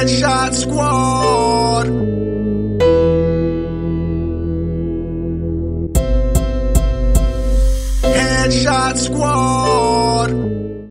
Headshot Squad. Headshot Squad.